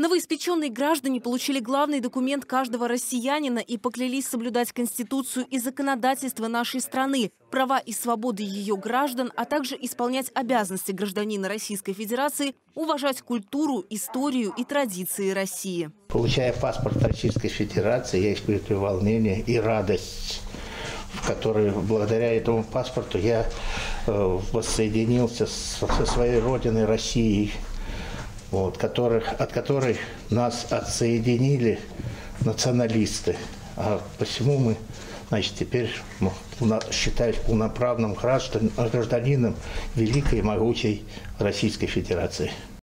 Новоиспеченные граждане получили главный документ каждого россиянина и поклялись соблюдать Конституцию и законодательство нашей страны, права и свободы ее граждан, а также исполнять обязанности гражданина Российской Федерации, уважать культуру, историю и традиции России. Получая паспорт Российской Федерации, я испытываю волнение и радость в которой благодаря этому паспорту я э, воссоединился со своей родиной Россией вот, которых, от которых нас отсоединили националисты. А посему мы значит, теперь ну, считаюсь полноправным граждан, гражданином великой и могучей Российской Федерации.